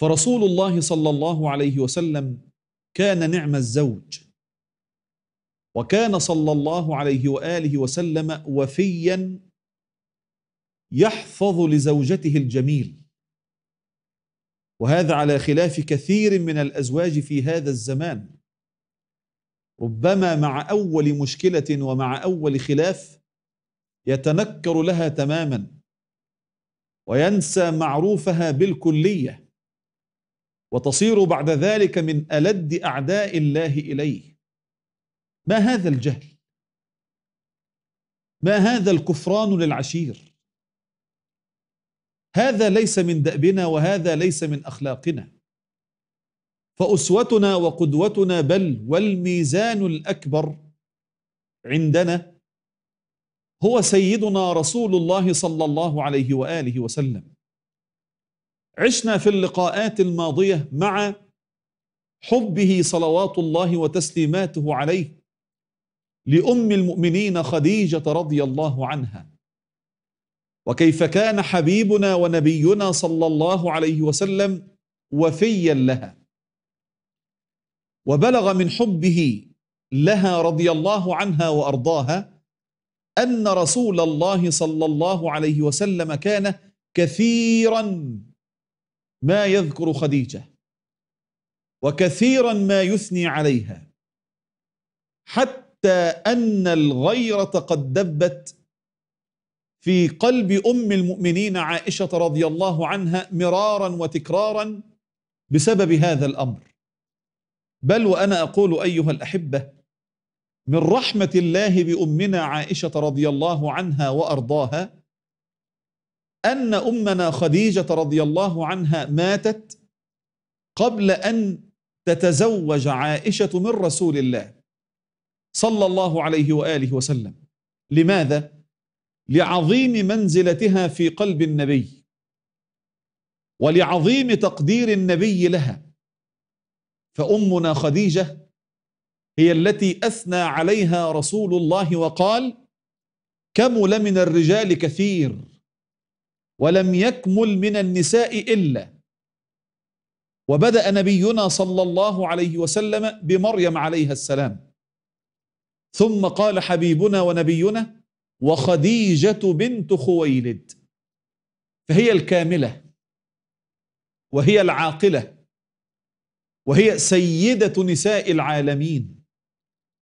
فرسول الله صلى الله عليه وسلم كان نعم الزوج. وكان صلى الله عليه وآله وسلم وفيا يحفظ لزوجته الجميل. وهذا على خلاف كثير من الأزواج في هذا الزمان. ربما مع أول مشكلة ومع أول خلاف يتنكر لها تماما وينسى معروفها بالكلية. وتصير بعد ذلك من ألد أعداء الله إليه. ما هذا الجهل؟ ما هذا الكفران للعشير؟ هذا ليس من دأبنا وهذا ليس من أخلاقنا. فأسوتنا وقدوتنا بل والميزان الأكبر عندنا هو سيدنا رسول الله صلى الله عليه وآله وسلم. عشنا في اللقاءات الماضية مع حبه صلوات الله وتسليماته عليه لأم المؤمنين خديجة رضي الله عنها. وكيف كان حبيبنا ونبينا صلى الله عليه وسلم وفيا لها. وبلغ من حبه لها رضي الله عنها وأرضاها أن رسول الله صلى الله عليه وسلم كان كثيرا ما يذكر خديجة وكثيرا ما يثني عليها حتى أن الغيرة قد دبت في قلب أم المؤمنين عائشة رضي الله عنها مرارا وتكرارا بسبب هذا الأمر. بل وأنا أقول أيها الأحبة من رحمة الله بأمنا عائشة رضي الله عنها وأرضاها أن أمنا خديجة رضي الله عنها ماتت قبل أن تتزوج عائشة من رسول الله صلى الله عليه وآله وسلم. لماذا؟ لعظيم منزلتها في قلب النبي ولعظيم تقدير النبي لها. فأمنا خديجة هي التي أثنى عليها رسول الله وقال كمل من الرجال كثير ولم يكمل من النساء إلا. وبدأ نبينا صلى الله عليه وسلم بمريم عليها السلام. ثم قال حبيبنا ونبينا وخديجة بنت خويلد. فهي الكاملة. وهي العاقلة. وهي سيدة نساء العالمين.